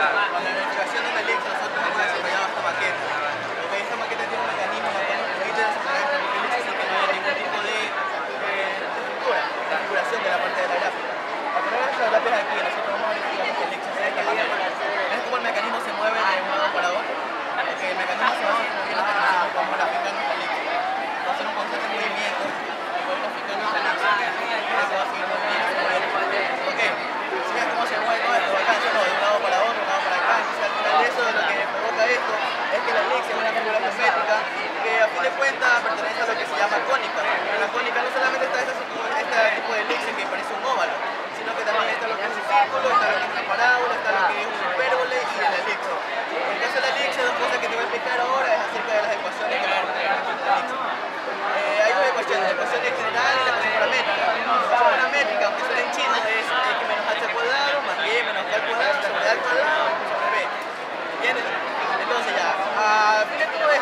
Con la de una leche nosotros hemos desarrollado esta maqueta. Esta maqueta tiene un mecanismo que permite desarrollar ningún tipo de, de de la parte de la gráfica. seguramente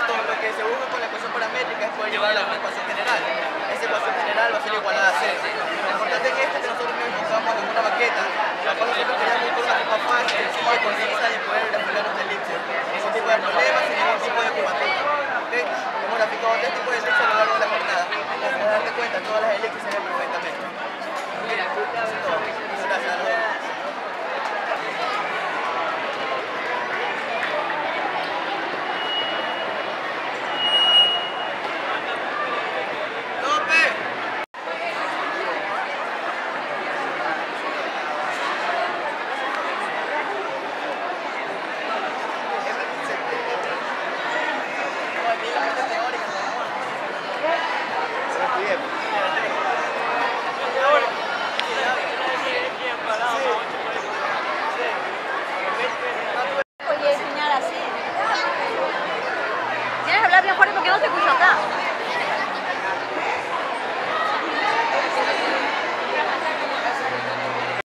todo lo que se busca con la ecuación paramétrica es poder llevar a la ecuación general. Esa ecuación general va a ser igual a C. Lo importante es que nosotros mismos usamos en una maqueta, la cual nosotros queremos con una forma fácil, sencilla, concisa Arabia fuera porque no se escucha acá.